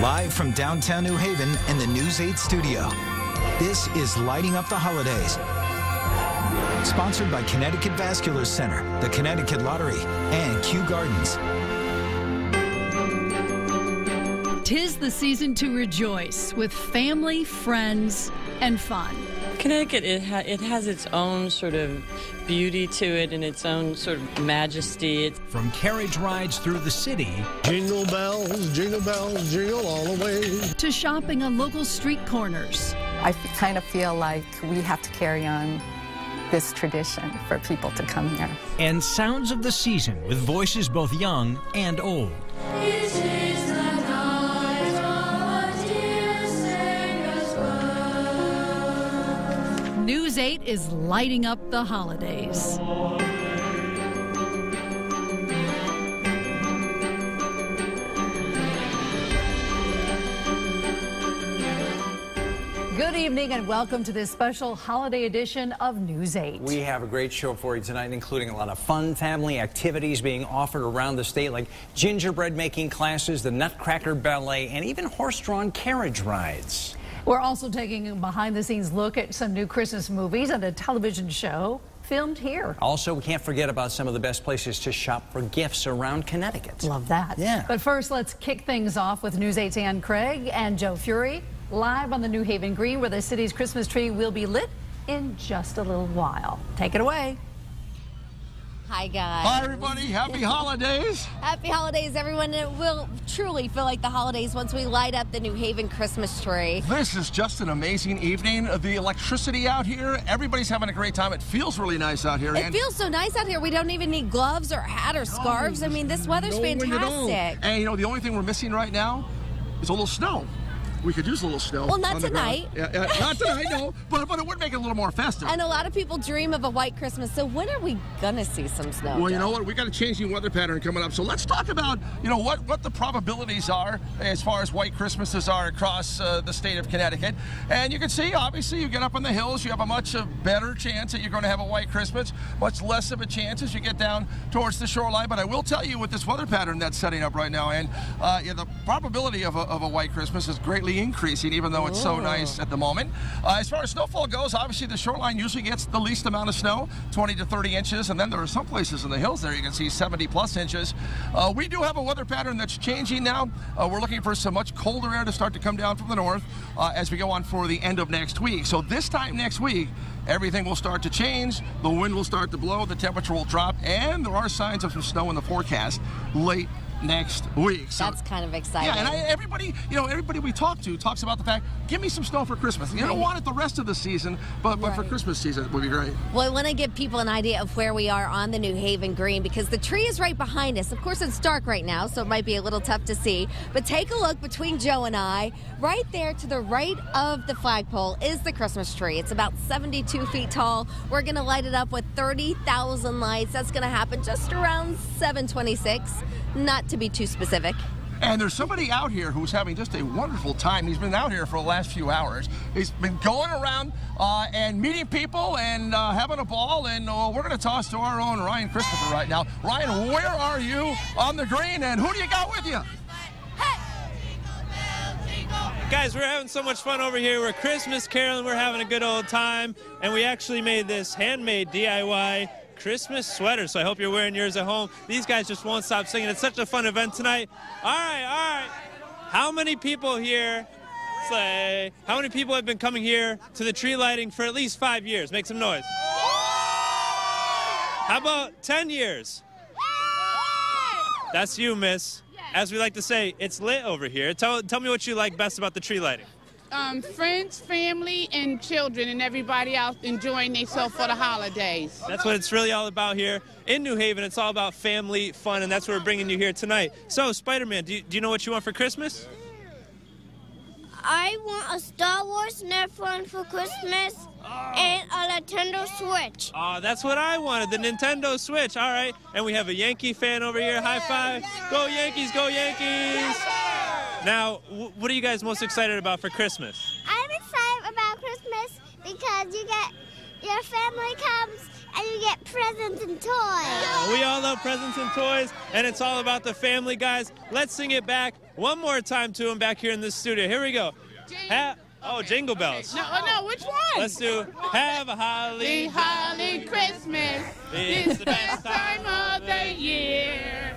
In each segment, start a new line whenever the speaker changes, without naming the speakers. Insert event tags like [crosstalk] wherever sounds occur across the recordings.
Live from downtown New Haven in the News 8 studio. This is Lighting Up the Holidays. Sponsored by Connecticut Vascular Center, the Connecticut Lottery, and Kew Gardens.
Tis the season to rejoice with family, friends, and fun.
Connecticut, it, ha- it has its own sort of beauty to it and its own sort of majesty. It's
From carriage rides through the city
Jingle bells, jingle bells, jingle all the way.
To shopping on local street corners.
I f- kind of feel like we have to carry on this tradition for people to come here.
and sounds of the season with voices both young and old.
News 8 is lighting up the holidays. Good evening and welcome to this special holiday edition of News 8.
We have a great show for you tonight, including a lot of fun family activities being offered around the state, like gingerbread making classes, the Nutcracker Ballet, and even horse-drawn carriage rides.
We're also taking a behind the scenes look at some new Christmas movies and a television show filmed here.
Also, we can't forget about some of the best places to shop for gifts around Connecticut.
Love that.
Yeah.
But first, let's kick things off with News 8's Ann Craig and Joe Furey live on the New Haven Green where the city's Christmas tree will be lit in just a little while. Take it away.
Hi, guys.
Hi, everybody. Happy holidays. [laughs]
Happy holidays, everyone. It will truly feel like the holidays once we light up the New Haven Christmas tree.
This is just an amazing evening. The electricity out here, everybody's having a great time. It feels really nice out here.
It
and
feels so nice out here. We don't even need gloves or hat or scarves. I mean, this weather's
no wind at all.
fantastic.
And you know, the only thing we're missing right now is a little snow. We could use a little snow.
Well, not tonight.
Yeah, yeah, not tonight, no. But, but it would make it a little more festive.
And a lot of people dream of a white Christmas. So when are we gonna see some snow?
Well, you know what? We got a changing weather pattern coming up. So let's talk about, you know, what what the probabilities are as far as white Christmases are across uh, the state of Connecticut. And you can see, obviously, you get up in the hills, you have a much uh, better chance that you're going to have a white Christmas. Much less of a chance as you get down towards the shoreline. But I will tell you, with this weather pattern that's setting up right now, and uh, yeah, the probability of a, of a white Christmas is greatly increasing, even though it's so nice at the moment. Uh, as far as snowfall goes, obviously the shoreline usually gets the least amount of snow, 20 to 30 inches, and then there are some places in the hills there you can see 70 plus inches. Uh, we do have a weather pattern that's changing now. Uh, we're looking for some much colder air to start to come down from the north uh, as we go on for the end of next week. So this time next week, everything will start to change. The wind will start to blow, the temperature will drop, and there are signs of some snow in the forecast late next week. So
That's kind of exciting.
yeah, and I, everybody, you know, everybody we talk to talks about the fact, give me some snow for Christmas. You don't want it the rest of the season, but, but for Christmas season, it would be great.
Well, I want to give people an idea of where we are on the New Haven Green because the tree is right behind us. Of course, it's dark right now, so it might be a little tough to see. But take a look between Joe and I. Right there to the right of the flagpole is the Christmas tree. It's about 72 feet tall. We're going to light it up with 30,000 lights. That's going to happen just around 726, not to be too specific.
And there's somebody out here who's having just a wonderful time. He's been out here for the last few hours. He's been going around uh, and meeting people and uh, having a ball. And uh, we're going to toss to our own Ryan Kristafer right now. Ryan, where are you on the green? And who do you got with you?
Guys, we're having so much fun over here. We're Christmas caroling, we're having a good old time, and we actually made this handmade DIY Christmas sweater. So I hope you're wearing yours at home. These guys just won't stop singing. It's such a fun event tonight. All right, all right. How many people here say, how many people have been coming here to the tree lighting for at least five years? Make some noise. How about 10 years? That's you, miss. As we like to say, it's lit over here. Tell, tell me what you like best about the tree lighting.
Um, friends, family, and children, and everybody else enjoying themselves for the holidays.
That's what it's really all about here in New Haven. It's all about family fun, and that's what we're bringing you here tonight. So, Spider Man, do you, do you know what you want for Christmas?
I want a Star Wars Nerf one for Christmas and a Nintendo Switch.
Oh, that's what I wanted the Nintendo Switch. All right. And we have a Yankee fan over here. High five. Go, Yankees, go, Yankees. Now, what are you guys most excited about for Christmas?
I'm excited about Christmas because you get your family comes and you get presents and toys.
We all love presents and toys, and it's all about the family, guys. Let's sing it back one more time to them back here in the studio. Here we go. Ha- oh, Jingle Bells.
No, oh, no, which one?
Let's do Have a Holly.
Holly Christmas.
It's
It's the best time of the year.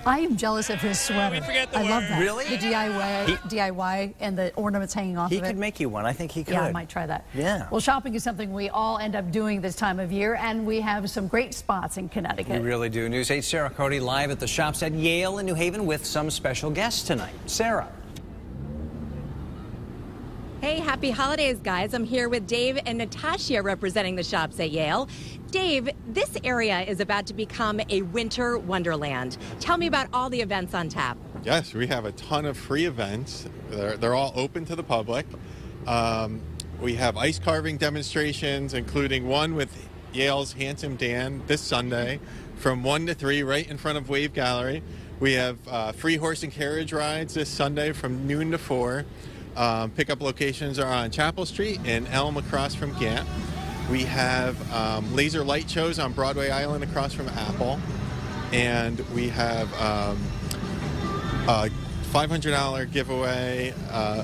I am jealous of his sweater.
forget the
I love that.
Really?
The DIY,
He-
DIY and the ornaments hanging off
He
of it.
could make you one. I think he could.
Yeah, I might try that.
Yeah.
Well, shopping is something we all end up doing this time of year, and we have some great spots in Connecticut.
We really do. News 8 Sarah Cody live at the shops at Yale in New Haven with some special guests tonight. Sarah.
Hey, happy holidays, guys. I'm here with Dave and Natasha representing the shops at Yale. Dave, this area is about to become a winter wonderland. Tell me about all the events on tap.
Yes, we have a ton of free events. They're, they're all open to the public. Um, we have ice carving demonstrations, including one with Yale's Handsome Dan this Sunday from 1 to 3 right in front of Wave Gallery. We have uh, free horse and carriage rides this Sunday from noon to 4. Um, pickup locations are on Chapel Street and Elm across from Gant. We have um, laser light shows on Broadway Island across from Apple. And we have um, a $500 giveaway, uh,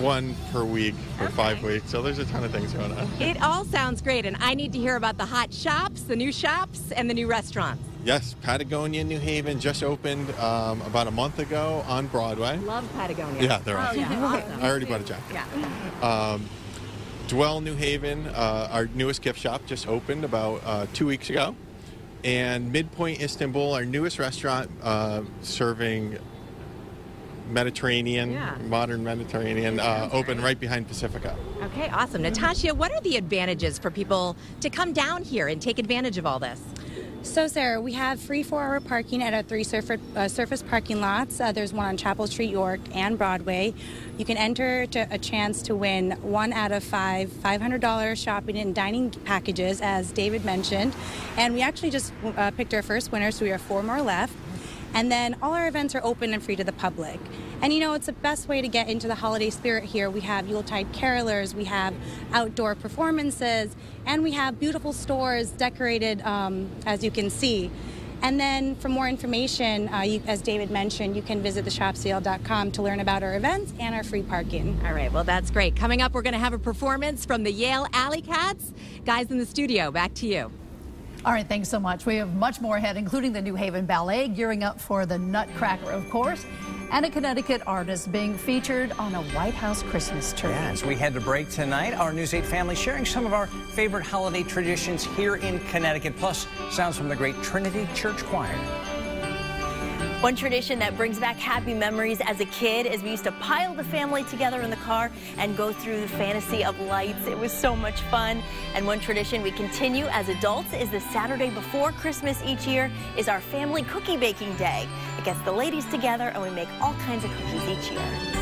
one per week for five weeks. So there's a ton of things going on.
It all sounds great, and I need to hear about the hot shops, the new shops, and the new restaurants.
Yes, Patagonia New Haven just opened um, about a month ago on Broadway.
Love Patagonia.
Yeah, they're
oh,
awesome.
yeah, awesome.
I already bought a jacket.
Yeah.
Um, Dwell New Haven, uh, our newest gift shop, just opened about uh, two weeks ago. And Midpoint Istanbul, our newest restaurant, uh, serving Mediterranean,
Yeah.
modern Mediterranean, uh, open right behind Pacifico.
Okay, awesome. Natasha, what are the advantages for people to come down here and take advantage of all this?
So, Sarah, we have free four hour parking at our three surface, uh, surface parking lots. Uh, there's one on Chapel Street, York, and Broadway. You can enter to a chance to win one out of five $500 shopping and dining packages, as David mentioned. And we actually just uh, picked our first winner, so we have four more left. And then all our events are open and free to the public. And you know, it's the best way to get into the holiday spirit here. We have Yuletide carolers, we have outdoor performances, and we have beautiful stores decorated, um, as you can see. And then for more information, uh, you, as David mentioned, you can visit theshopsyale.com to learn about our events and our free parking.
All right, well, that's great. Coming up, we're going to have a performance from the Yale Alley Cats. Guys in the studio, back to you.
All right, thanks so much. We have much more ahead, including the New Haven Ballet, gearing up for the Nutcracker, of course, and a Connecticut artist being featured on a White House Christmas tree.
As we head to break tonight, our News 8 family sharing some of our favorite holiday traditions here in Connecticut, plus sounds from the great Trinity Church Choir.
One tradition that brings back happy memories as a kid is we used to pile the family together in the car and go through the fantasy of lights. It was so much fun. And one tradition we continue as adults is the Saturday before Christmas each year is our family cookie baking day. It gets the ladies together and we make all kinds of cookies each year.